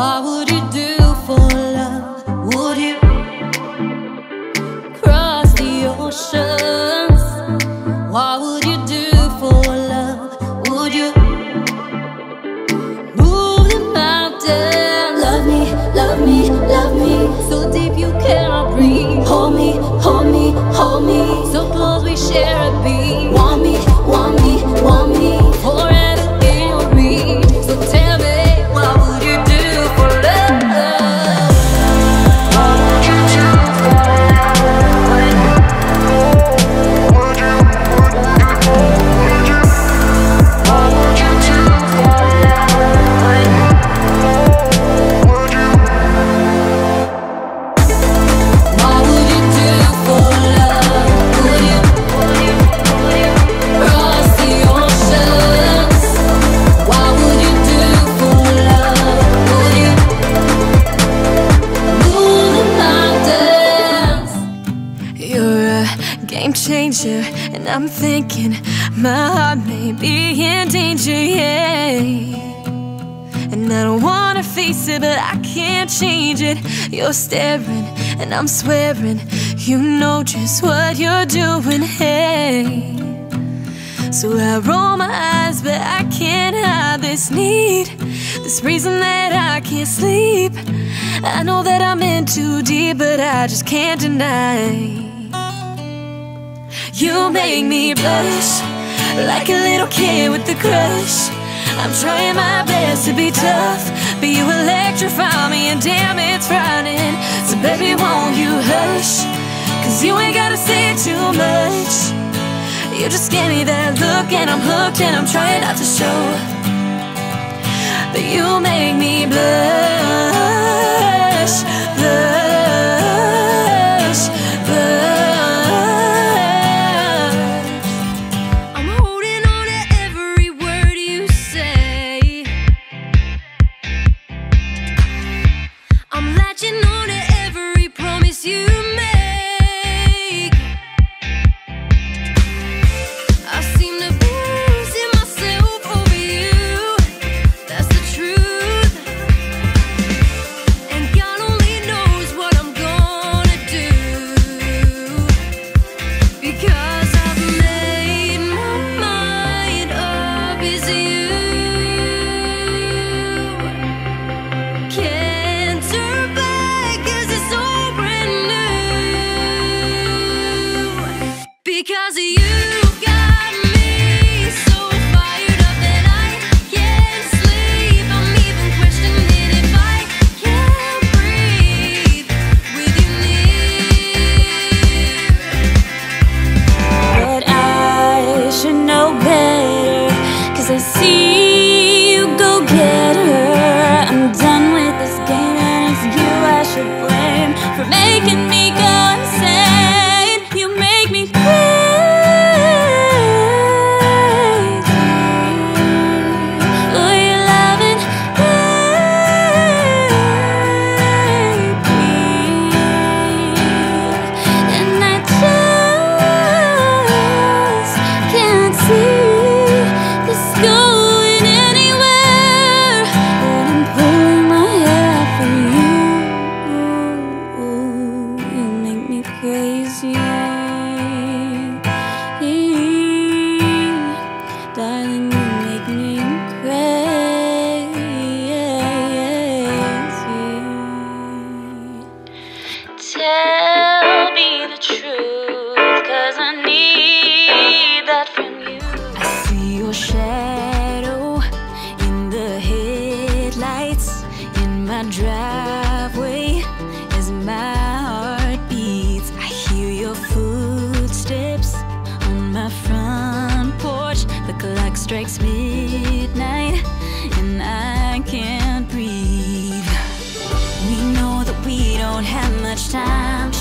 What would you do for love? Would you cross the oceans? What would you do for love? Would you move the mountains? Love me, love me, love me. So deep you cannot breathe. Hold me, hold me, hold me. So close we share a beat. And I'm thinking my heart may be in danger, yeah. And I don't wanna face it, but I can't change it. You're staring, and I'm swearing, you know just what you're doing, hey. So I roll my eyes, but I can't hide this need, this reason that I can't sleep. I know that I'm in too deep, but I just can't deny. You make me blush like a little kid with a crush. I'm trying my best to be tough, but you electrify me, and damn, it's frightening. So, baby, won't you hush? Cause you ain't gotta say too much. You just gave me that look, and I'm hooked, and I'm trying not to show. But you make me blush. 切 don't have much time.